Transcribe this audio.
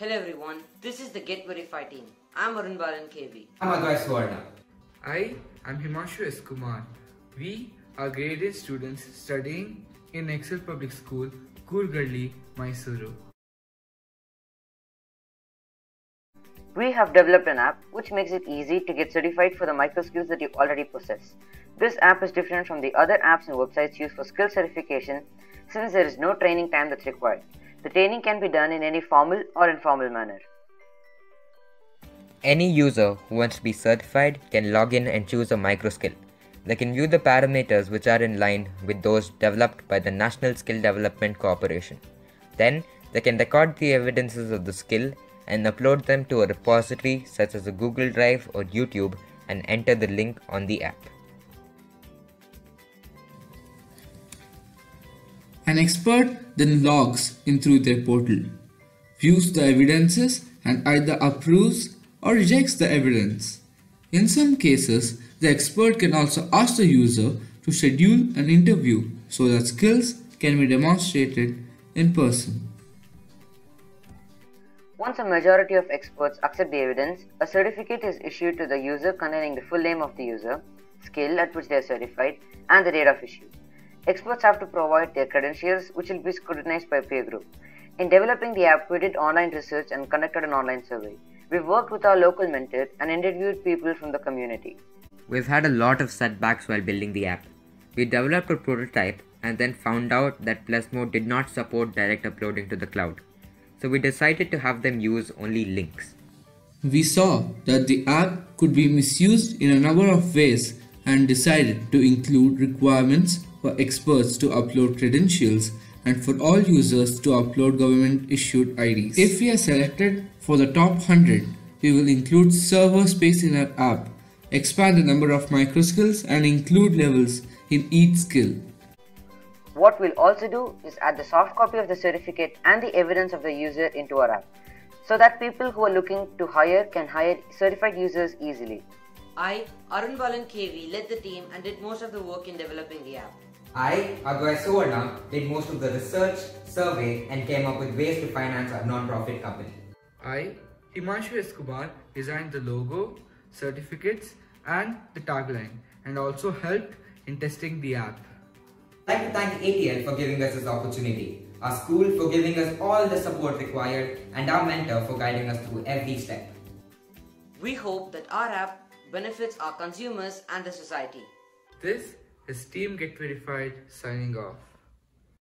Hello everyone, this is the Get Verified team. I'm Arun Balan KV. I'm Advai Suvarna. I am Himanshu S. Kumar. We are graded students studying in Excel Public School, Koorgalli, Mysuru. We have developed an app which makes it easy to get certified for the micro skills that you already possess. This app is different from the other apps and websites used for skill certification since there is no training time that's required. The training can be done in any formal or informal manner. Any user who wants to be certified can log in and choose a micro skill. They can view the parameters which are in line with those developed by the National Skill Development Corporation. Then they can record the evidences of the skill and upload them to a repository such as a Google Drive or YouTube and enter the link on the app. An expert then logs in through their portal, views the evidences and either approves or rejects the evidence. In some cases, the expert can also ask the user to schedule an interview so that skills can be demonstrated in person. Once a majority of experts accept the evidence, a certificate is issued to the user containing the full name of the user, skill at which they are certified, and the date of issue. Experts have to provide their credentials, which will be scrutinized by peer group. In developing the app, we did online research and conducted an online survey. We worked with our local mentors and interviewed people from the community. We've had a lot of setbacks while building the app. We developed a prototype and then found out that Plezmo did not support direct uploading to the cloud. So we decided to have them use only links. We saw that the app could be misused in a number of ways and decided to include requirements for experts to upload credentials and for all users to upload government issued IDs. If we are selected for the top 100, we will include server space in our app, expand the number of micro skills and include levels in each skill. What we'll also do is add the soft copy of the certificate and the evidence of the user into our app so that people who are looking to hire can hire certified users easily. I, Arun Balan KV, led the team and did most of the work in developing the app. I, Advai Suvarna, did most of the research, survey, and came up with ways to finance our non-profit company. I, Himanshu S. Kumar, designed the logo, certificates, and the tagline, and also helped in testing the app. I'd like to thank ATL for giving us this opportunity, our school for giving us all the support required, and our mentor for guiding us through every step. We hope that our app benefits our consumers and the society. This is Team Get Verified signing off.